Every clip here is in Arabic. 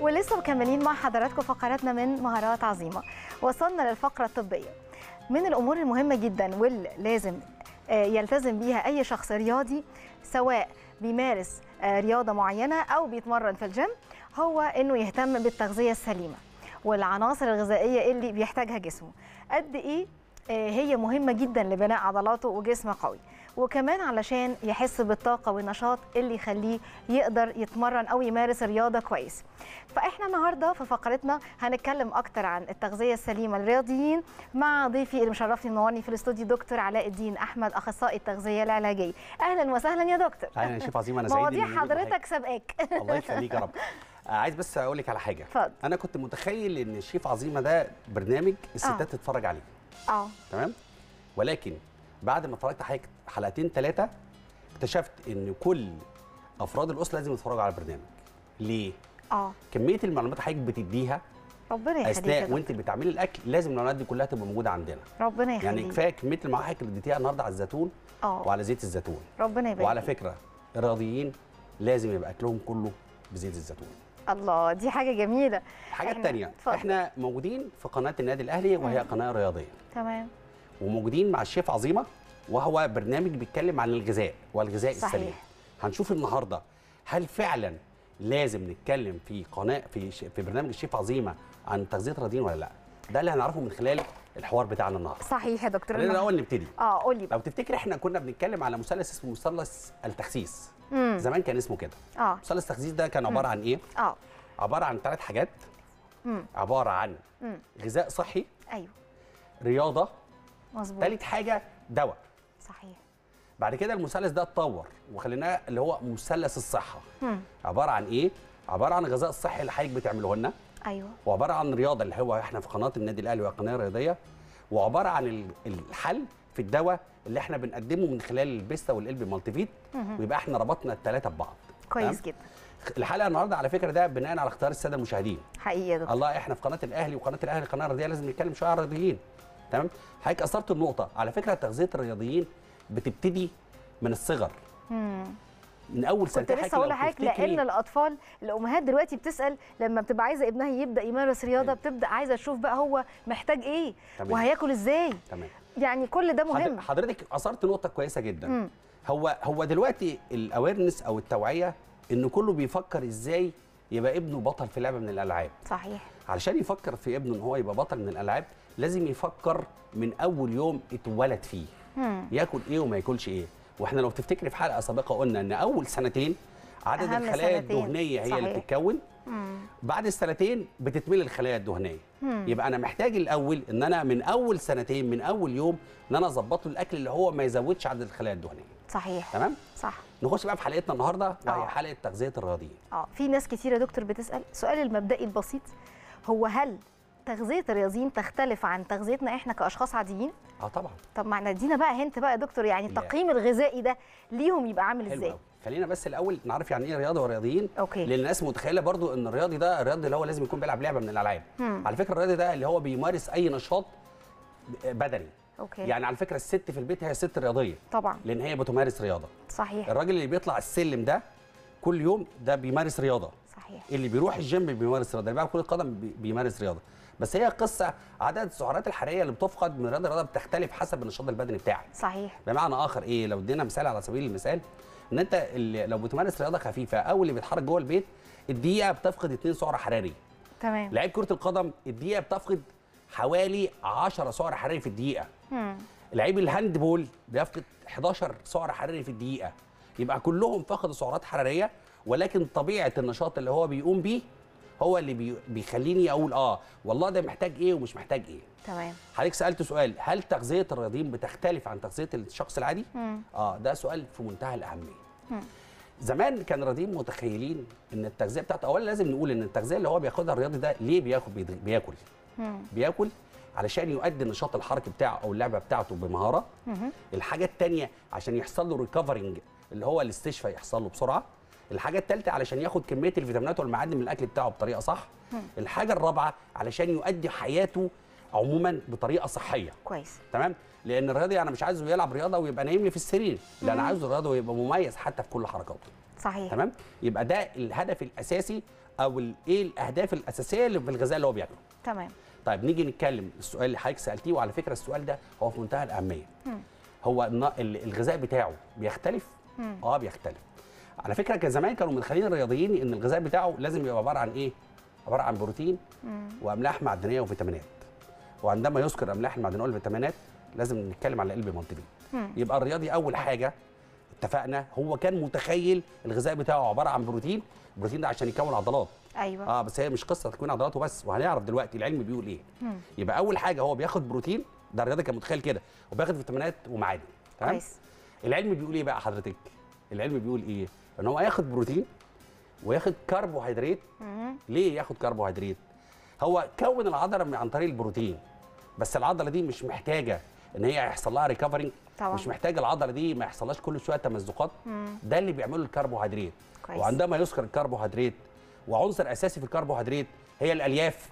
ولسه مكملين مع حضراتكم فقراتنا من مهارات عظيمة. وصلنا للفقرة الطبية. من الأمور المهمة جدا واللي لازم آه، يلتزم بيها أي شخص رياضي سواء بيمارس آه، رياضة معينة أو بيتمرن في الجيم هو إنه يهتم بالتغذية السليمة والعناصر الغذائية اللي بيحتاجها جسمه. قد إيه آه، هي مهمة جدا لبناء عضلاته وجسم قوي. وكمان علشان يحس بالطاقة والنشاط اللي يخليه يقدر يتمرن أو يمارس الرياضة كويس. فإحنا النهارده في فقرتنا هنتكلم أكتر عن التغذية السليمة للرياضيين مع ضيفي اللي مشرفني منورني في الاستوديو دكتور علاء الدين أحمد أخصائي التغذية العلاجية. أهلا وسهلا يا دكتور. أهلا يا شيف عظيم أنا سعيد مواضيع. حضرتك سابقاك. الله يخليك يا رب. آه، عايز بس أقول لك على حاجة. اتفضل. أنا كنت متخيل إن الشيف عظيمة ده برنامج الستات آه. تتفرج عليه. آه. تمام؟ ولكن بعد ما اتفرجت حضرتك حلقتين ثلاثة اكتشفت إن كل أفراد الأسرة لازم يتفرجوا على البرنامج. ليه؟ آه. كمية المعلومات حضرتك بتديها ربنا يخليك أثناء. وأنت بتعملي الأكل لازم المعلومات دي كلها تبقى موجودة عندنا. ربنا يخليك. يعني كفاية كمية المعلومات اللي اديتيها النهارده على الزيتون آه. وعلى زيت الزيتون. ربنا يبارك وعلى. فكرة الرياضيين لازم يبقى أكلهم كله بزيت الزيتون. الله دي حاجة جميلة. الحاجة الثانية. إحنا موجودين في قناة النادي الأهلي وهي مم. قناة رياضية. تمام. وموجودين مع الشيف عظيمة وهو برنامج بيتكلم عن الغذاء والغذاء صحيح. السليم. هنشوف النهارده هل فعلا لازم نتكلم في قناة في في برنامج الشيف عظيمة عن تغذية الرياضيين ولا لأ؟ ده اللي هنعرفه من خلال الحوار بتاعنا النهارده. صحيح يا دكتور. خلينا الأول نبتدي. آه قولي بقى. لو تفتكر إحنا كنا بنتكلم على مثلث اسمه مثلث التخسيس. امم زمان كان اسمه كده. آه. مثلث التخسيس ده كان عبارة عن إيه؟ آه. عبارة عن ثلاث حاجات. امم عبارة عن امم غذاء صحي. أيوه. رياضة. مظبوط. ثالث حاجة دواء. صحيح. بعد كده المثلث ده اتطور وخليناه اللي هو مثلث الصحة. امم عبارة عن إيه؟ عبارة عن الغذاء الصحي اللي حضرتك بتعمله لنا. أيوه. وعبارة عن رياضة اللي هو إحنا في قناة النادي الأهلي وهي قناه رياضيه وعبارة عن ال- الحل في الدواء اللي إحنا بنقدمه من خلال البيستا وال Elp Multivit مهم. ويبقى إحنا ربطنا الثلاثه ببعض. كويس؟ جدا. الحلقة النهارده على فكرة ده بناء على اختيار السادة المشاهدين. حقيقي يا دكتور. الله إحنا في قناة الأهلي وقناة الأهلي قناه رياضيه لازم نتكلم شوية عن الرياضيين. تمام؟ حضرتك أثرت النقطة. على فكرة تغذية الرياضيين بتبتدي من الصغر. امم من أول كنت سنتين لسه هقول لحضرتك لأن الأطفال الأمهات دلوقتي بتسأل لما بتبقى عايزة ابنها يبدأ يمارس رياضة أيوة. بتبدأ عايزة تشوف بقى هو محتاج إيه تمام. وهياكل إزاي. تمام. يعني كل ده مهم. حضرتك أثرت نقطة كويسة جدا. مم. هو هو دلوقتي الاويرنس أو التوعية إن كله بيفكر إزاي يبقى ابنه بطل في لعبة من الألعاب. صحيح. علشان يفكر في ابنه إن هو يبقى بطل من الألعاب لازم يفكر من أول يوم اتولد فيه مم. ياكل إيه وما ياكلش إيه وإحنا لو تفتكري في حلقة سابقة قلنا إن أول سنتين عدد الخلايا سنتين. الدهنية هي اللي صحيح. بتتكون مم. بعد السنتين بتتملي الخلايا الدهنية مم. يبقى أنا محتاج الأول إن أنا من أول سنتين من أول يوم إن أنا اظبط له الأكل اللي هو ما يزودش عدد الخلايا الدهنية صحيح تمام صح نخش بقى في حلقتنا النهارده وهي آه. حلقة تغذية الرياضيين آه في ناس كتير يا دكتور بتسأل السؤال المبدئي البسيط هو هل تغذية الرياضيين تختلف عن تغذيتنا إحنا كأشخاص عاديين؟ آه طبعا. طب ما ادينا بقى هنت بقى يا دكتور يعني. التقييم الغذائي ده ليهم يبقى عامل إزاي؟ خلينا بس الأول نعرف يعني إيه رياضة ورياضيين. أوكي. لأن الناس متخيلة برضو إن الرياضي ده الرياضي اللي هو لازم يكون بيلعب لعبة من الألعاب. على فكرة الرياضي ده اللي هو بيمارس أي نشاط بدني. okay. يعني على فكرة الست في البيت هي ست رياضيه طبعا. لأن هي بتمارس رياضة. صحيح. الراجل اللي بيطلع السلم ده كل يوم ده بيمارس رياضة. صحيح. اللي بيروح الجيم بيمارس رياضة. اللي بيلعب كرة قدم بي- بيمارس رياضة. بس هي قصة عدد السعرات الحرارية اللي بتفقد من رياضة لرياضه بتختلف حسب النشاط البدني بتاعك. صحيح. بمعنى آخر إيه؟ لو ادينا مثال على سبيل المثال إن أنت اللي لو بتمارس رياضة خفيفة أو اللي بيتحرك جوه البيت الدقيقة بتفقد 2 سعر حراري. تمام. لعيب كرة القدم الدقيقة بتفقد حوالي 10 سعر حراري في الدقيقة. مم. لعيب ال handball بيفقد 11 سعر حراري في الدقيقة. يبقى كلهم فقدوا سعرات حرارية ولكن طبيعة النشاط اللي هو بيقوم بيه هو اللي بي بيخليني أقول آه والله ده محتاج إيه ومش محتاج إيه تمام حضرتك سألت سؤال هل تغذية الرياضيين بتختلف عن تغذية الشخص العادي مم. آه ده سؤال في منتهى الأهمية مم. زمان كان الرياضيين متخيلين إن التغذية بتاعته أولا لازم نقول إن التغذية اللي هو بياخدها الرياضي ده ليه بياخد بياكل مم. بياكل علشان يؤدي النشاط الحركي بتاعه أو اللعبة بتاعته بمهارة مهم. الحاجة الثانية عشان يحصل له ريكفرنج اللي هو الاستشفاء يحصل له بسرعة الحاجة الثالثه علشان ياخد كمية الفيتامينات والمعادن من الأكل بتاعه بطريقة صح الحاجة الرابعة علشان يؤدي حياته عموما بطريقة صحية. كويس. تمام؟ لأن الرياضي أنا مش عايزه يلعب رياضة ويبقى نايم لي في السرير لا أنا عايزه الرياضي ويبقى مميز حتى في كل حركاته. صحيح. تمام؟ يبقى ده الهدف الأساسي أو إيه الأهداف الأساسية اللي في الغذاء اللي هو بياكله. تمام. طيب نيجي نتكلم. السؤال اللي حضرتك سألتيه وعلى فكرة السؤال ده هو في منتهى الأهمية. هو الن- ال- الغذاء بتاعه بيختلف؟ آه بيختلف. على فكرة كان زمان كانوا متخيلين الرياضيين إن الغذاء بتاعه لازم يبقى عبارة عن إيه؟ عبارة عن بروتين وأملاح معدنية وفيتامينات. وعندما يذكر أملاح المعدنيه والفيتامينات لازم نتكلم على قلب مالتي يبقى الرياضي أول حاجة اتفقنا هو كان متخيل الغذاء بتاعه عبارة عن بروتين. البروتين ده عشان يكون عضلات. أيوه. آه بس هي مش قصة تكوين عضلاته بس وهنعرف دلوقتي العلم بيقول إيه. يبقى أول حاجة هو بياخد بروتين ده الرياضي كان متخيل كده وبياخد فيتامينات ومعادن. تمام؟ العلم بيقول إيه بقى حضرتك؟ العلم بيقول إيه؟ إن هو ياخد بروتين وياخد كربوهيدرات. ليه ياخد كربوهيدرات؟ هو كون العضلة من- عن طريق البروتين بس العضلة دي مش محتاجة إن هي يحصل لها recovering طبعا. مش محتاجة العضلة دي ما يحصلهاش كل شوية تمزقات. ده اللي بيعمله الكربوهيدرات. وعندما يذكر الكربوهيدرات وعنصر أساسي في الكربوهيدرات هي الألياف.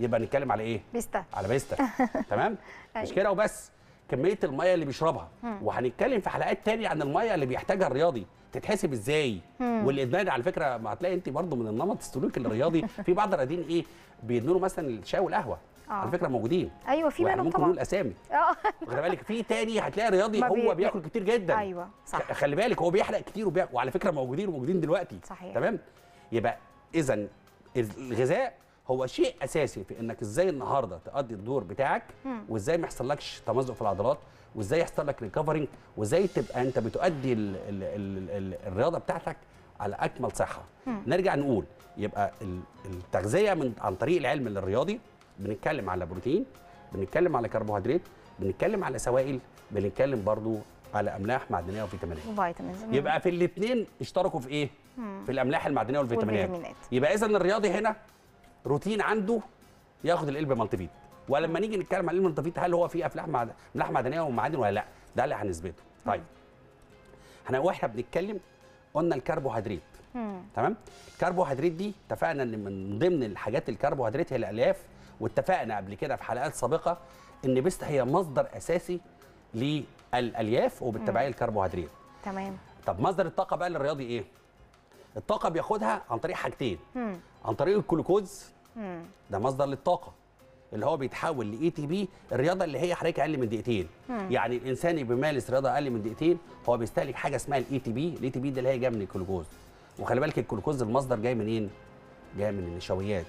يبقى نتكلم على إيه؟ بيستا. على بيستا. تمام؟ مش أيوة. كده وبس. كمية الميه اللي بيشربها. وهنتكلم في حلقات تانية عن الميه اللي بيحتاجها الرياضي. تتحسب إزاي؟ والادمان على فكرة ما هتلاقي انت برضو من النمط السلوكي الرياضي. في بعض الرياضيين إيه بيدمنوا مثلا الشاي والقهوة. آه. على فكرة موجودين. أيوه في منهم ممكن طبعا. نقول أسامي. آه. واخد بالك؟ في تاني هتلاقي رياضي ما بي- هو بياكل كتير جدا. أيوه صح. خلي بالك هو بيحرق كتير وبياكل. وعلى فكرة موجودين وموجودين دلوقتي. صحيح. تمام؟ يبقى اذا الغذاء هو شيء أساسي في إنك إزاي النهارده تقضي الدور بتاعك وإزاي ما يحصلكش تمزق في العضلات وإزاي يحصل لك ريكفرنج وإزاي تبقى أنت بتؤدي ال ال ال ال الرياضة بتاعتك على أكمل صحة. نرجع نقول يبقى ال- التغذية من عن طريق العلم الرياضي بنتكلم على بروتين بنتكلم على كربوهيدرات بنتكلم على سوائل بنتكلم برضو على أملاح معدنية وفيتامينات. و vitamins. يبقى في الاثنين اشتركوا في إيه؟ في الأملاح المعدنية والفيتامينات. والفيتامينات. يبقى اذا الرياضي هنا روتين عنده ياخد ال Elp Multivit. ولما نيجي نتكلم عن ال Elp Multivit هل هو فيه أفلاح معد... املاح معدنية ومعادن ولا لا؟ ده اللي هنثبته. طيب. إحنا وإحنا بنتكلم قلنا الكربوهيدرات. تمام؟ الكربوهيدرات دي اتفقنا إن من ضمن الحاجات الكربوهيدرات هي الألياف واتفقنا قبل كده في حلقات سابقة إن بيست هي مصدر أساسي للألياف وبالتبعية الكربوهيدرات تمام. طب مصدر الطاقة بقى للرياضي إيه؟ الطاقة بياخدها عن طريق حاجتين. مم. عن طريق الجلوكوز. ده مصدر للطاقة اللي هو بيتحول ل ATP الرياضة اللي هي حضرتك أقل من دقيقتين. يعني الإنسان اللي بيمارس رياضة أقل من دقيقتين هو بيستهلك حاجة اسمها ال ATP ال ATP ده اللي هي جاية من الجلوكوز. وخلي بالك الجلوكوز المصدر جاي منين؟ جاي من النشويات.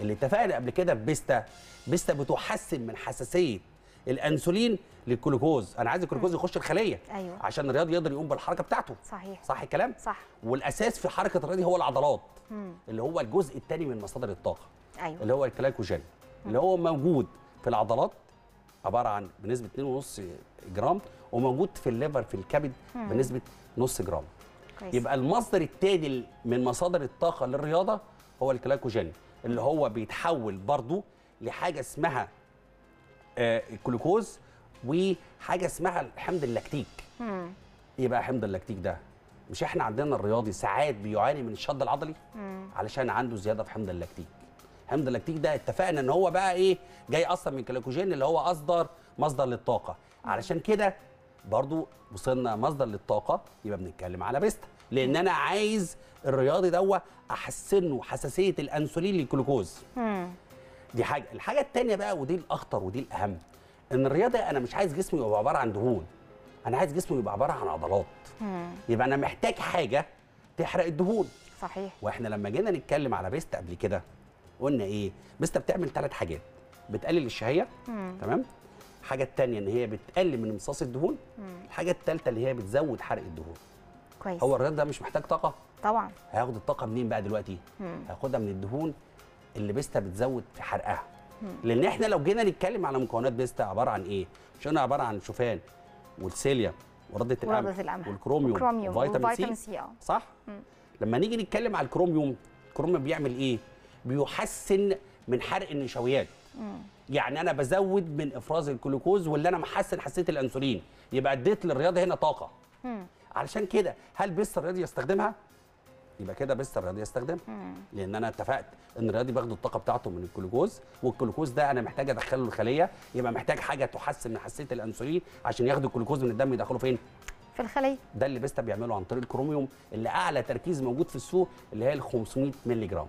اللي اتفقنا قبل كده في بيستا بيستا بتحسن من حساسية الانسولين للجلوكوز. أنا عايز الجلوكوز يخش الخلية أيوة. عشان الرياضي يقدر يقوم بالحركة بتاعته. صحيح. صح الكلام؟ صح. والأساس في حركة الرياضي هو العضلات. مم. اللي هو الجزء الثاني من مصادر الطاقة. أيوه. اللي هو الجلايكوجين اللي هو موجود في العضلات عبارة عن بنسبة 2.5 جرام وموجود في ال liver في الكبد بنسبة نص جرام. كويس. يبقى المصدر الثاني من مصادر الطاقة للرياضة هو الجلايكوجين اللي هو بيتحول برضو لحاجة اسمها الجلوكوز وحاجة اسمها حمض اللاكتيك. مم. إيه بقى حمض اللاكتيك ده؟ مش إحنا عندنا الرياضي ساعات بيعاني من الشد العضلي؟ مم. علشان عنده زيادة في حمض اللاكتيك. حمض اللاكتيك ده اتفقنا إن هو بقى إيه جاي أصلا من الجلايكوجين اللي هو أصدر مصدر للطاقة. علشان كده برضو وصلنا مصدر للطاقة يبقى بنتكلم على بيستا لأن أنا عايز الرياضي دوا أحسنه حساسية الأنسولين للجلوكوز. دي حاجة. الحاجة الثانية بقى ودي الأخطر ودي الأهم إن الرياضة أنا مش عايز جسمي يبقى عبارة عن دهون أنا عايز جسمي يبقى عبارة عن عضلات. مم. يبقى أنا محتاج حاجة تحرق الدهون. صحيح. وإحنا لما جينا نتكلم على بيستا قبل كده قلنا إيه؟ بيستا بتعمل ثلاث حاجات بتقلل الشهية مم. تمام؟ الحاجة الثانية إن هي بتقلل من امتصاص الدهون مم. الحاجة الثالثه اللي هي بتزود حرق الدهون. كويس. هو الرياضي ده مش محتاج طاقة؟ طبعا. هياخد الطاقة منين بقى دلوقتي؟ مم. هياخدها من الدهون اللي بيستا بتزود في حرقها. لأن إحنا لو جينا نتكلم على مكونات بيستا عبارة عن إيه؟ مش قلنا عبارة عن شوفان وال psyllium وردة القمح والكروميوم والكروميوم وفيتامين سي. آه. صح؟ لما نيجي نتكلم على الكروميوم الكروميوم بيعمل إيه؟ بيحسن من حرق النشويات. يعني أنا بزود من إفراز الجلوكوز واللي أنا محسن حساسية الأنسولين. يبقى أديت للرياضة هنا طاقة. مم. علشان كده هل بيستا الرياضي يستخدمها؟ يبقى كده بيستا الرياضي يستخدمها مم. لأن أنا اتفقت إن الرياضي بياخد الطاقة بتاعته من الجلوكوز والجلوكوز ده أنا محتاج أدخله الخلية يبقى محتاج حاجة تحسن من حساسية الأنسولين عشان ياخد الجلوكوز من الدم يدخله فين؟ في الخلية. ده اللي بيستا بيعمله عن طريق الكروميوم اللي أعلى تركيز موجود في السوق اللي هي ال 500 مللي جرام.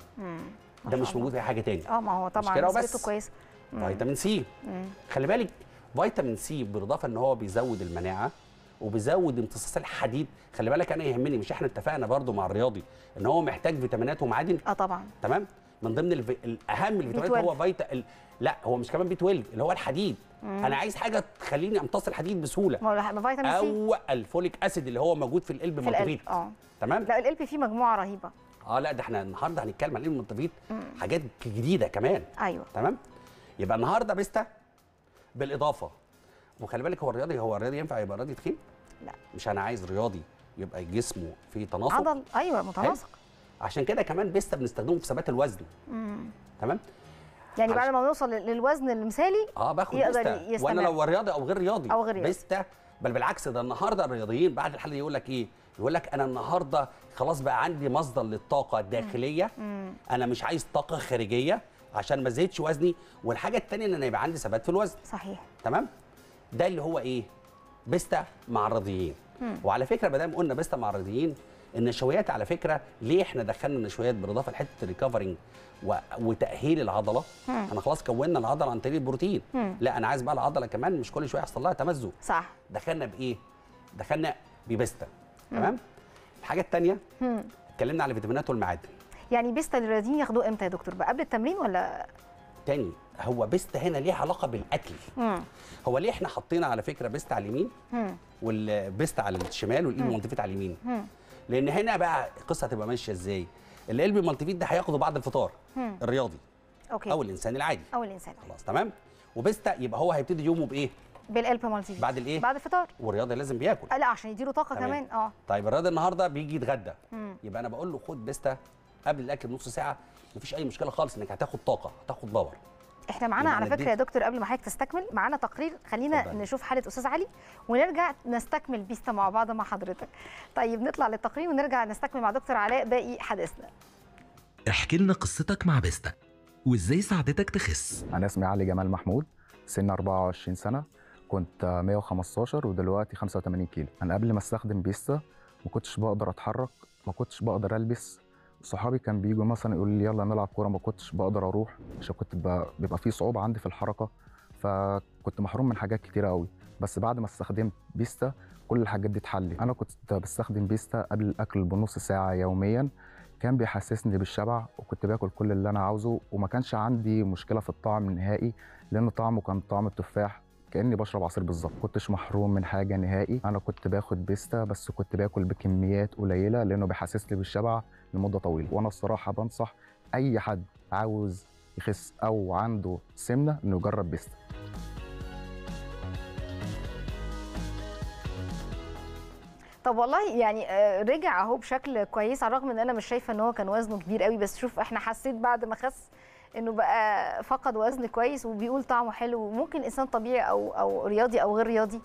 ده مش. موجود في حاجة تاني. آه ما هو طبعا نسبته. كويسه فيتامين سي. خلي بالك فيتامين سي بالإضافة إن هو بيزود المناعة وبيزود امتصاص الحديد. خلي بالك أنا يهمني مش إحنا اتفقنا برضو مع الرياضي إن هو محتاج فيتامينات ومعادن؟ آه طبعا. تمام؟ من ضمن الف... الاهم الفيتامينات 12. هو فيتا ال... لا هو مش كمان بي 12 اللي هو الحديد. أنا عايز حاجة تخليني امتص الحديد بسهولة. ما فيتامين سي. أو ال folic acid اللي هو موجود في ال Elp في ال Elp Multivit آه. تمام؟ لا ال Elp فيه مجموعة رهيبة. آه لا ده إحنا النهارده هنتكلم عن ال Elp Multivit حاجات جديدة كمان. أيوه. تمام؟ يبقى النهارده بيستا بالإضافة وخلي بالك هو الرياضي هو الرياضي ينفع يبقى رياضي تخين؟ لا. مش أنا عايز رياضي يبقى جسمه فيه تناسق. عضل أيوه متناسق. عشان كده كمان بيستا بنستخدمه في ثبات الوزن. تمام؟ يعني بعد ما نوصل للوزن المثالي آه باخد يقدر بيستا. وأنا لو رياضي أو غير رياضي أو غير رياضي. بيستا بل بالعكس ده النهارده الرياضيين بعد الحلقة يقول لك إيه؟ يقول لك أنا النهارده خلاص بقى عندي مصدر للطاقة الداخلية. أنا مش عايز طاقة خارجية عشان ما زيدش وزني. والحاجة الثانية إن أنا يبقى عندي ثبات في الوزن. صحيح. تمام؟ ده اللي هو إيه؟ بيستا مع الرياضيين. وعلى فكرة ما دام قلنا بيستا مع الرياضيين النشويات على فكرة ليه إحنا دخلنا النشويات بالإضافة لحتة ال recovering و... وتأهيل العضلة؟ أنا خلاص كونا العضلة عن طريق البروتين. لا أنا عايز بقى العضلة كمان مش كل شوية يحصل لها تمزق صح. دخلنا بإيه؟ دخلنا ببيستا. تمام؟ الحاجة الثانية اتكلمنا على الفيتامينات والمعادن. يعني بيستا الرياضيين ياخدوه إمتى يا دكتور؟ بقى قبل التمرين ولا؟ تاني. هو بيستا هنا ليه علاقة بالأكل. مم. هو ليه إحنا حطينا على فكرة بيستا على اليمين. والبيست على الشمال وال Elp Multivit على اليمين. مم. لأن هنا بقى القصة هتبقى ماشية إزاي؟ ال Elp Multivit ده هياخده بعد الفطار. مم. الرياضي. أوكي. أو الإنسان العادي. أو الإنسان خلاص تمام؟ وبيستا يبقى هو هيبتدي يومه بإيه؟ بال Elp Multi بعد الإيه؟ بعد الفطار. والرياضي لازم بياكل. لا عشان يديله طاقة تمام. كمان. آه. طيب الرياضي النهارده بيجي يتغدى. يبقى أنا بقول له خد بيستا قبل الأكل بنص ساعة. مفيش أي مشكلة خالص إنك هتاخد طاقة هتاخد power. إحنا معانا على فكرة يا دكتور قبل ما حضرتك تستكمل معانا تقرير. خلينا اتفضلي. نشوف حالة أستاذ علي ونرجع نستكمل بيستا مع بعض مع حضرتك. طيب نطلع للتقرير ونرجع نستكمل مع دكتور علاء باقي حديثنا. احكي لنا قصتك مع بيستا وإزاي ساعدتك تخس. أنا اسمي علي جمال محمود سن 24 سنة كنت 115 ودلوقتي 85 كيلو. أنا قبل ما أستخدم بيستا ما كنتش بقدر أتحرك ما كنتش بقدر ألبس صحابي كان بيجوا مثلا يقولوا لي يلا نلعب كورة ما كنتش بقدر أروح عشان كنت بيبقى في صعوبة عندي في الحركة فكنت محروم من حاجات كتيرة قوي بس بعد ما استخدمت بيستا كل الحاجات دي اتحلت. أنا كنت بستخدم بيستا قبل الأكل بنص ساعة يوميا. كان بيحسسني بالشبع وكنت باكل كل اللي أنا عاوزه وما كانش عندي مشكلة في الطعم نهائي لأن طعمه كان طعم التفاح. كأني بشرب عصير بالظبط. كنتش محروم من حاجة نهائي. أنا كنت باخد بيستا بس كنت باكل بكميات قليلة لأنه بيحسسني بالشبع لمدة طويلة. وأنا الصراحة بنصح أي حد عاوز يخس أو عنده سمنة إنه يجرب بيستا طب والله يعني آه، رجع أهو بشكل كويس على الرغم إن أنا مش شايفة إن هو كان وزنه كبير قوي بس شوف إحنا حسيت بعد ما خس إنه بقى فقد وزن كويس وبيقول طعمه حلو. وممكن إنسان طبيعي أو أو رياضي أو غير رياضي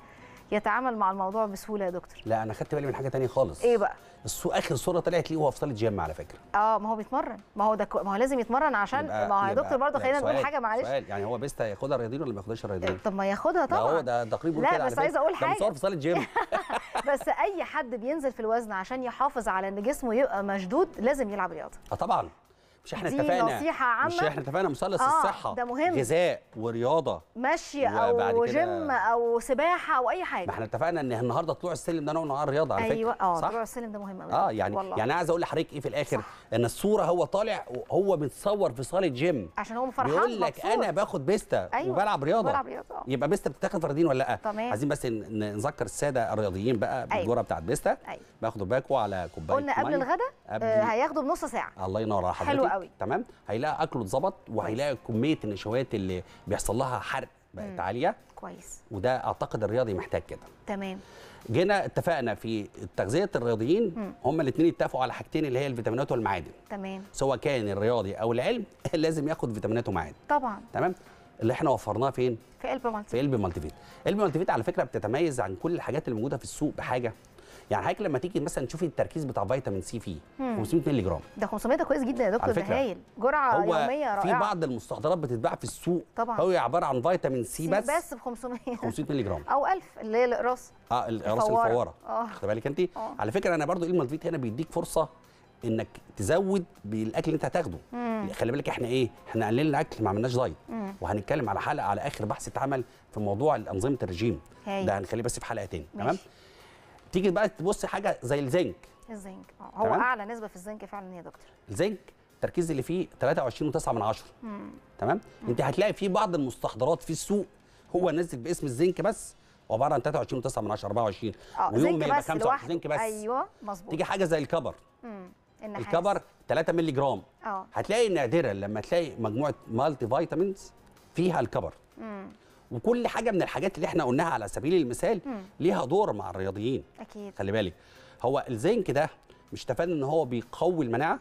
يتعامل مع الموضوع بسهولة يا دكتور؟ لا أنا خدت بالي من حاجة تانية خالص. إيه بقى؟ الصو آخر صورة طلعت ليه وهو في صالة جيم على فكرة. آه ما هو بيتمرن. ما هو ده كو- ما هو لازم يتمرن عشان يبقى- ما هو يا دكتور برضه لا، خلينا نقول حاجة معلش. سؤال يعني هو بيستا ياخدها الرياضيين ولا ما ياخدهاش الرياضيين؟ طب ما ياخدها ده هو طبعا. ده تقريبا لا، كده بس. أقول ده حاجة. مصور في صالة جيم. بس أي حد بينزل في الوزن عشان يحافظ على إن جسمه يبقى مشدود لازم يلعب رياضة. آه طبعا. مش إحنا اتفقنا نصيحة عامة. مش إحنا اتفقنا مثلث آه، الصحة ده مهم. غذاء ورياضة مشي أو جيم أو سباحة أو أي ما حاجة إحنا اتفقنا إن النهارده طلوع السلم ده نوع من أنواع الرياضة على أيوه فكرة آه صح؟ طلوع السلم ده مهم قوي آه يعني والله. يعني عايز أقول لحضرتك إيه في الآخر صح. إن الصورة هو طالع وهو متصور في صالة جيم عشان هو فرحان بيقول لك مبسوط. أنا باخد بيستا أيوة، وبلعب رياضة بلعب رياضة، آه. يبقى بيستا بتتاخد الرياضيين ولا لأ تمام. عايزين بس نذكر السادة الرياضيين بقى بالجرعة بتاعت بيستا أيوة. باخدوا باكو على كوباية قلنا قبل قبل آه هياخده بنص ساعة الله ينور على حضرتك قوي. تمام؟ هيلاقي اكله اتظبط وهيلاقي كمية النشويات اللي بيحصل لها حرق بقت عالية. كويس. وده أعتقد الرياضي محتاج كده. تمام. جينا اتفقنا في تغذية الرياضيين. هما الاثنين اتفقوا على حاجتين اللي هي الفيتامينات والمعادن. تمام. سواء كان الرياضي أو العلم لازم ياخد فيتامينات ومعادن. طبعا. تمام؟ اللي إحنا وفرناه فين؟ في Elp Multi في Elp Multivit. Elp Multivit على فكرة بتتميز عن كل الحاجات اللي موجودة في السوق بحاجة. يعني حضرتك لما تيجي مثلا تشوفي التركيز بتاع فيتامين سي فيه مم. 500 مللي جرام. ده 500 ده كويس جدا يا دكتور ده هايل. جرعة هو يومية في رائعة. بعض المستحضرات بتتباع في السوق. طبعاً. هو عبارة عن فيتامين سي بس. بس ب 500 500 مللي جرام. أو 1000 اللي هي الاقراص آه الفوارة. الفوارة. آه. واخد بالك انت آه. على فكرة أنا برضو ال Multivit هنا بيديك فرصة إنك تزود بالأكل اللي أنت هتاخده. خلي بالك إحنا إيه؟ إحنا قللنا اكل ما عملناش diet. وهنتكلم على حلقة على آخر بحث اتعمل في موضوع انظمه الرجيم. ده هنخليه بس في حلقة تاني. تمام. تيجي بقى تبص حاجة زي الزنك. الزنك. آه، هو تمام. أعلى نسبة في الزنك فعلا يا دكتور. الزنك التركيز اللي فيه 23.9 من عشرة. تمام؟ انت هتلاقي في بعض المستحضرات في السوق هو نازل باسم الزنك بس عبارة عن 23.9 من 10 24 آه ويوم زنك ما يبقى بس 25 لوحده. زنك بس. أيوه مظبوط. تيجي حاجة زي ال copper. مم. النحاس. ال copper 3 مللي جرام. آه. هتلاقي نادرا لما تلاقي مجموعة multivitamins فيها الكبر. وكل حاجة من الحاجات اللي إحنا قلناها على سبيل المثال ليها دور مع الرياضيين. أكيد. خلي بالك. هو الزنك ده مش اتفقنا ان هو بيقوي المناعة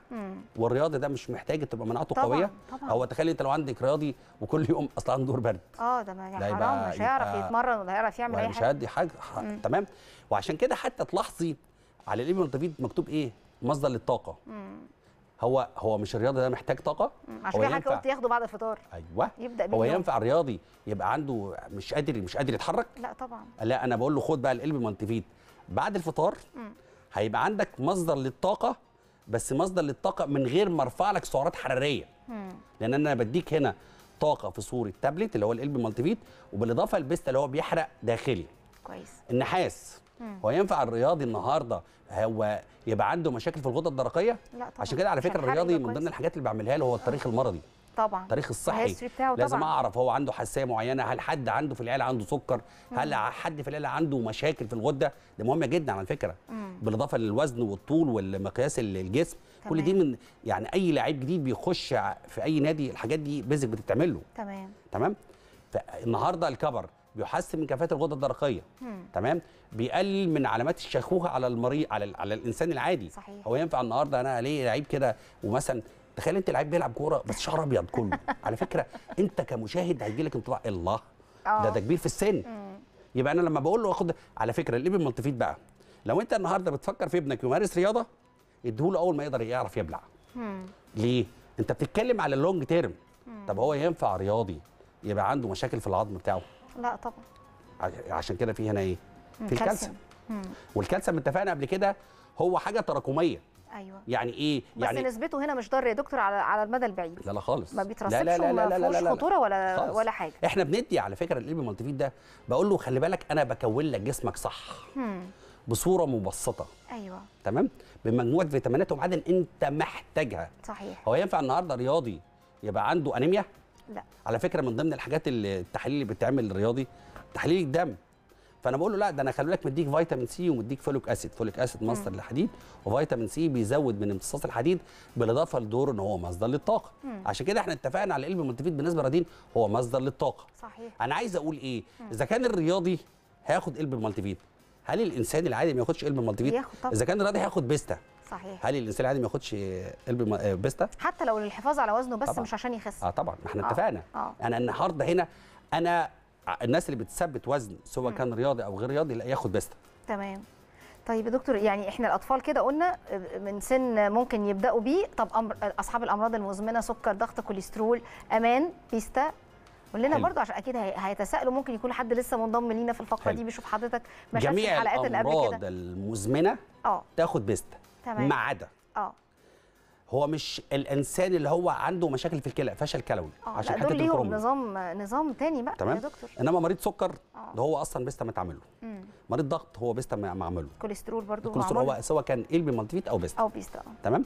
والرياضي ده مش محتاج تبقى مناعته طبعاً، قوية. طبعاً. هو تخيل انت لو عندك رياضي وكل يوم أصلا عنده دور برد. آه ده ما يبقى- حرام مش هيعرف يتمرن ولا هيعرف يعمل أي مش حاجة. هيدي حاجة. تمام. وعشان كده حتى تلاحظي على الإبن والتفيد مكتوب إيه؟ مصدر للطاقة. هو هو مش الرياضي ده محتاج طاقة؟ عشان كده حضرتك قلت ياخده بعد الفطار. أيوه. بيه هو. ينفع الرياضي يبقى عنده مش قادر مش قادر يتحرك؟ لا طبعا. لا أنا بقول له خد بقى ال Elp Multivit بعد الفطار هيبقى عندك مصدر للطاقة بس مصدر للطاقة من غير ما ارفع لك سعرات حرارية. لأن أنا بديك هنا طاقة في صورة تابلت اللي هو ال Elp Multivit وبالإضافة البيستا اللي هو بيحرق داخلي. كويس. النحاس. هو ينفع الرياضي النهارده هو يبقى عنده مشاكل في الغده الدرقيه؟ لا طبعا. عشان كده على فكرة الرياضي من ضمن. الحاجات اللي بعملها له هو التاريخ المرضي. طبعا. التاريخ الصحي. بتاعه لازم طبعا. أعرف هو عنده حساسية معينة هل حد عنده في العيلة عنده سكر؟ هل حد في العيلة عنده مشاكل في الغدة؟ ده مهم جدا على فكرة. بالإضافة للوزن والطول والمقياس ال- الجسم كل دي من يعني أي لعيب جديد بيخش في أي نادي الحاجات دي بيزك بتتعمل له. تمام. تمام؟ فالنهارده الكبر بيحسن من كفاءة الغدة الدرقية. تمام؟ بيقلل من علامات الشيخوخه على المريض على, على الإنسان العادي. صحيح. هو ينفع النهارده أنا ليه لعيب كده ومثلا تخيل أنت لعيب بيلعب كورة بس شعر أبيض كله. على فكرة أنت كمشاهد هيجي لك انطباع الله آه. ده ده كبير في السن. يبقى أنا لما بقول له خد على فكرة الابن مالتيفيت بقى لو أنت النهارده بتفكر في ابنك يمارس رياضة اديهوله أول ما يقدر يعرف يبلع. ليه؟ أنت بتتكلم على ال long term طب هو ينفع رياضي يبقى عنده مشاكل في العظم بتاعه؟ لا طبعا. عشان كده في هنا إيه؟ في كالسيوم. الكالسيوم والكالسيوم اتفقنا قبل كده هو حاجة تراكمية. أيوه. يعني إيه؟ بس يعني نسبته هنا مش ضار يا دكتور على على المدى البعيد. لا لا خالص. ما لا بيترسبش لا لا لا وما لا لا فيهوش لا. خطورة ولا خالص. ولا حاجة. إحنا بندي على فكرة ال Elp ال Multivit ده بقول له خلي بالك أنا بكون لك جسمك صح. بصورة مبسطة. أيوه. تمام؟ بمجموعة فيتامينات ومعادن أنت محتاجها. صحيح. هو ينفع النهارده رياضي يبقى عنده أنيميا؟ لا. على فكرة من ضمن الحاجات اللي التحاليل اللي بتتعمل للرياضي تحليل الدم. فأنا بقول له لا ده أنا خلي بالك مديك فيتامين C ومديك folic acid. folic acid مصدر للحديد وفيتامين C بيزود من امتصاص الحديد بالإضافة لدور إن هو مصدر للطاقة. عشان كده إحنا اتفقنا على ال Elp Multivit بالنسبة للرياضيين هو مصدر للطاقة. صحيح. أنا عايز أقول إيه؟ إذا كان الرياضي هياخد Elp Multivit هل الإنسان العادي ما ياخدش Elp Multivit. إذا كان الرياضي هياخد بيستا صحيح. هل الإنسان العادي ما ياخدش قلب آه، بيستا؟ حتى لو للحفاظ على وزنه بس طبعاً. مش عشان يخس. آه طبعا. ما إحنا آه، اتفقنا. آه. أنا النهارده هنا أنا الناس اللي بتثبت وزن سواء كان رياضي أو غير رياضي لا ياخد بيستا. تمام. طيب يا دكتور يعني إحنا الأطفال كده قلنا من سن ممكن يبدأوا بيه. طب أمر أصحاب الأمراض المزمنة سكر ضغط كوليسترول أمان بيستا. قول لنا. برضو عشان أكيد هي- هيتساءلوا ممكن يكون حد لسه منضم لينا في الفقرة حلو. دي بيشوف حضرتك ما شافش جميع الحلقات اللي قبل الأمراض كده المزمنة آه. تاخد بيستا. تمام. ما عدا آه. هو مش الإنسان اللي هو عنده مشاكل في الكلى فشل كلوي. آه عشان حتة الكروموسوم نظام نظام تاني بقى تمام. يا دكتور. إنما مريض سكر آه. ده هو أصلا بيستا متعمل له مم. مريض ضغط هو بيستا م- معمل له كوليسترول برضو الكوليسترول. هو سواء كان Elp Multivit أو بيستا أو بيستا آه. تمام.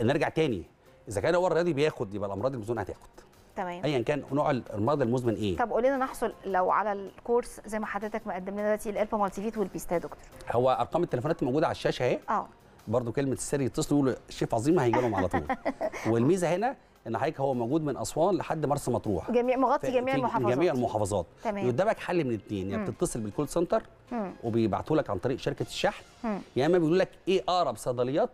نرجع تاني. إذا كان هو الرياضي بياخد يبقى الأمراض المزمنة هتاخد. تمام. ايا كان نوع المرض المزمن إيه. طب قول لنا نحصل لو على الكورس زي ما حضرتك مقدم لنا دلوقتي ال Elp Multivit والبيستا يا دكتور. هو أرقام التليفونات موجودة على الشاشة أهي. آه. برضو كلمة السر يتصلوا يقولوا شيف عظيم هيجي لهم على طول والميزة هنا إن حضرتك هو موجود من أسوان لحد مرسى مطروح جميع مغطي جميع المحافظات جميع المحافظات تمام. قدامك حل من الاثنين يا بتتصل بال call center. وبيبعتوا لك عن طريق شركة الشحن. يا إما بيقولوا لك إيه أقرب صيدليات.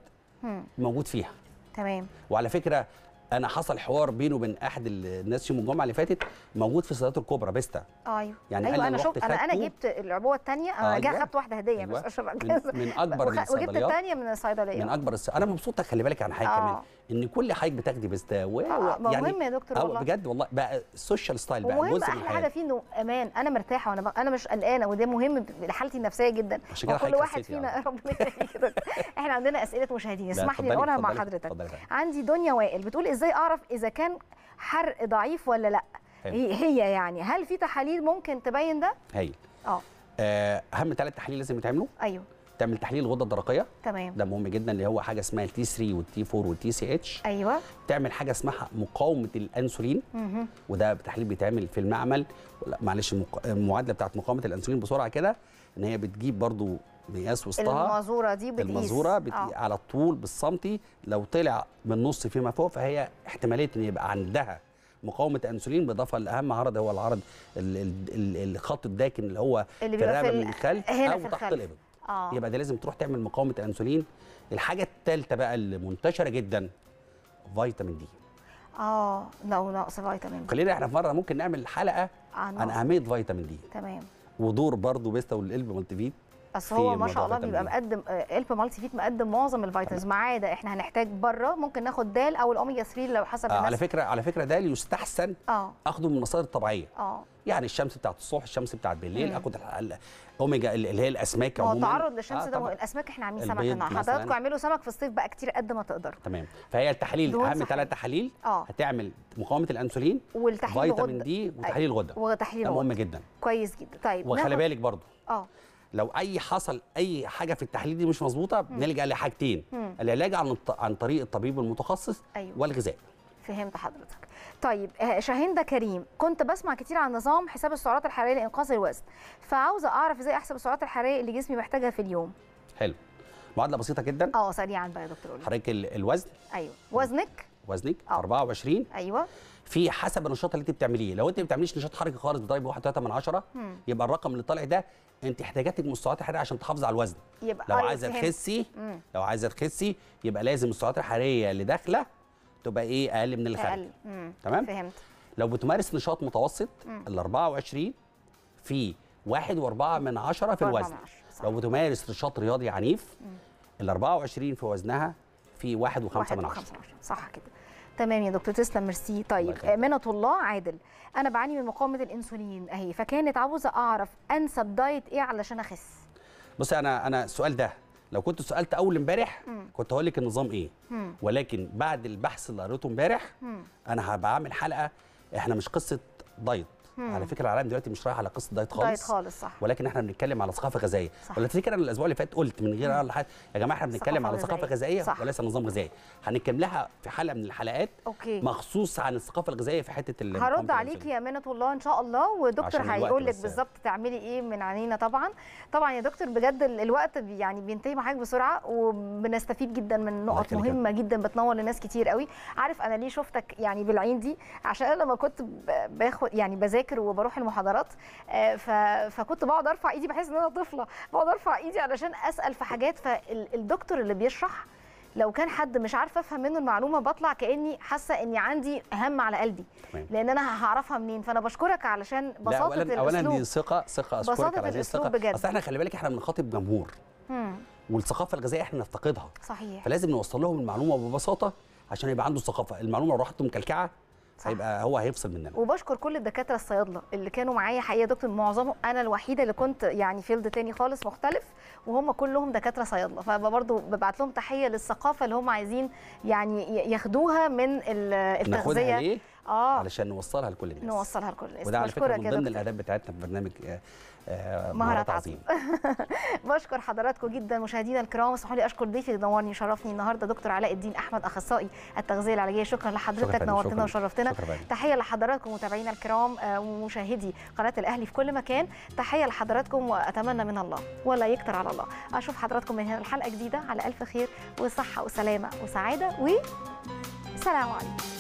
موجود فيها تمام وعلى فكرة أنا حصل حوار بينه وبين احد الناس يوم الجمعة اللي فاتت موجود في الصيدليات الكبرى بيستا أيوه يعني أيوه أنا شفت أنا أنا. جبت العبوة الثانية أنا أيوة. جاي خدت واحدة هدية أيوة. مش اشرب من, من أكبر وخ- وجبت الصيدليات الثانية من الصيدلية من أكبر الس... أنا مبسوط خلي بالك عن حاجة آه. كمان إن كل حاجة بتاخدي بيستا و... آه، ما مهم يا دكتور أو والله. بجد والله بقى السوشيال ستايل بقى من أحلى حاجة فيه إنه أمان أنا مرتاحة وأنا. أنا مش قلقانة وده مهم لحالتي النفسية جدا وكل واحد فينا يعني. ربنا يخليك يا. إحنا عندنا أسئلة مشاهدين اسمح لي أقولها مع حضرتك يا. عندي دنيا وائل بتقول إزاي أعرف إذا كان حرق ضعيف ولا لأ. هي هي يعني هل في تحاليل ممكن تبين ده هايل آه آه، أهم ثلاث تحاليل لازم يتعملوا أيوه تعمل تحليل الغده الدرقيه؟ تمام. ده مهم جدا اللي هو حاجة اسمها ال T3 وال T4 وال TSH. أيوه. تعمل حاجة اسمها مقاومه الانسولين. مهم. وده تحليل بيتعمل في المعمل. لا معلش المعادله بتاعت مقاومه الانسولين بسرعة كده إن هي بتجيب برضو مقياس وسطها. المازورة دي بتقيس. المزوره بت... آه. على الطول بالسنتي. لو طلع من نص فيما فوق فهي احتمالية إن يبقى عندها مقاومة انسولين بالإضافة لأهم عرض هو العرض ال- ال- ال- الخط الداكن اللي هو اللي في بيبقى في الرقبه ال- من الخلف أو تحت. الإبط. آه. يبقى ده لازم تروح تعمل مقاومة الانسولين. الحاجة الثالثه بقى اللي منتشرة جدا فيتامين دي. آه لو نقص فيتامين. دي خلينا إحنا في مرة ممكن نعمل حلقة عن عن نقص. أهمية فيتامين D. تمام. ودور برضو بيستا وال Elp Multivit بس في هو ما شاء الله بيبقى. مقدم آه، Elp Multivit مقدم معظم ال vitamins. ما عدا إحنا هنحتاج بره ممكن ناخد دال أو الأوميجا 3 لو حسب آه على الناس فكرة على فكرة ده اللي يستحسن آه. أخده من المصادر الطبيعية. آه. يعني الشمس بتاعت الصبح الشمس بتاعت بالليل. آخد ال- الاوميجا اللي هي الأسماك عموما. التعرض للشمس آه ده. الأسماك إحنا عاملين سمك النهارده. حضراتكم اعملوا سمك في الصيف بقى كتير قد ما تقدروا. تمام. فهي التحاليل أهم. ثلاث تحاليل. آه. هتعمل مقاومة الأنسولين والتحليل فيتامين. دي وتحليل الغده وتحليل ده مهم. جدا. كويس جدا. طيب وخلي بالك برضو. آه. لو أي حصل أي حاجة في التحليل دي مش مظبوطة بنلجأ لحاجتين. العلاج عن عن طريق الطبيب المتخصص أيوه. والغذاء. فهمت حضرتك. طيب آه، شاهندة كريم كنت بسمع كتير عن نظام حساب السعرات الحرارية لانقاص الوزن فعاوزه أعرف إزاي أحسب السعرات الحرارية اللي جسمي محتاجها في اليوم؟ حلو. معادلة بسيطة جدا. آه سريعا بقى يا دكتور. حضرتك ال- الوزن. أيوه. وزنك؟ وزنك آه. 24 أيوه. في حسب النشاط اللي انت بتعمليه لو انت ما بتعمليش نشاط حركي خالص بضرب 1.3 من 10 مم. يبقى الرقم اللي طالع ده انت احتياجاتك السعرات الحرارية عشان تحافظي على الوزن يبقى لو أيوة، عايزة. تخسي. لو عايزة تخسي يبقى لازم السعرات الحرارية اللي داخلة تبقى إيه أقل من اللي مم. تمام فهمت لو بتمارس نشاط متوسط. ال 24 في 1.4 من 10 في الوزن صح. لو بتمارس نشاط رياضي عنيف ال 24 في وزنها في 1.5 واحد من 10 وخمسة من عشرة. صح كده تمام يا دكتور تسلم ميرسي طيب. منة الله عادل أنا بعاني من مقاومة الإنسولين أهي فكانت عاوزة أعرف أنسب دايت إيه علشان أخس بصي أنا أنا السؤال ده لو كنت سألت أول امبارح. كنت هقول لك النظام إيه مم. ولكن بعد البحث اللي قريته امبارح. أنا هبقى عامل حلقة إحنا مش قصة diet مم. على فكرة العالم دلوقتي مش رايح على قصة diet خالص diet خالص صح ولكن إحنا بنتكلم على ثقافة غذائية. ولا تفتكر أنا الأسبوع اللي فات قلت من غير أقل حاجة يا جماعة إحنا بنتكلم على ثقافة. غذائية صح. وليس نظام غذائي هنتكلم لها في حلقة من الحلقات okay مخصوص عن الثقافة الغذائية في حتة ال- هرد عليك. يا منة الله إن شاء الله ودكتور هيقول لك. بالظبط تعملي إيه من عينينا طبعا طبعا يا دكتور بجد ال- الوقت يعني بينتهي مع حضرتك بسرعة وبنستفيد جدا من نقط مهمة جدا بتنور لناس كتير قوي عارف أنا ليه شفتك يعني بالعين دي عشان أنا لما كنت باخد يعني بذاكر وبروح المحاضرات آه، فكنت بقعد أرفع إيدي بحس إن أنا طفلة بقعد أرفع إيدي علشان أسأل في حاجات فالدكتور اللي بيشرح لو كان حد مش عارفه أفهم منه المعلومة بطلع كأني حاسة إني عندي هم على قلبي تمام. لأن أنا هعرفها منين؟ فأنا بشكرك علشان لا بساطة اولا اولا الأسلوب. دي ثقة ثقة اشكرك على الأسلوب الثقة. بجد. أصل إحنا خلي بالك إحنا بنخاطب جمهور. والثقافة الغذائية إحنا نفتقدها صحيح. فلازم نوصل لهم المعلومة ببساطة عشان يبقى عنده الثقافه المعلومة لو راحت مكلكعة هيبقى هو هيفصل مننا. وبشكر كل الدكاترة الصيادلة اللي كانوا معايا. حقيقة دكتور معظمهم أنا الوحيدة اللي كنت يعني فيلد تاني خالص مختلف وهم كلهم دكاترة صيادلة. فبرضه ببعت لهم تحية للثقافة اللي هم عايزين يعني ياخدوها من التغذية. ليه؟ آه. علشان نوصلها لكل الناس. نوصلها لكل الناس. وده على فكرة من ضمن. الاهداف بتاعتنا في برنامج مهارات مهارات عظيم. بشكر حضراتكم جدا مشاهدينا الكرام. اسمحوا لي اشكر ضيفي اللي نورني وشرفني النهارده دكتور علاء الدين أحمد أخصائي التغذية العلاجية. شكرا لحضرتك نورتنا. وشرفتنا. تحية لحضراتكم متابعينا الكرام آه، ومشاهدي قناة الأهلي في كل مكان. تحية لحضراتكم وأتمنى من الله ولا يكتر على الله. أشوف حضراتكم من هنا الحلقة جديدة. على ألف خير وصحة وسلامة وسعادة وسلام عليكم.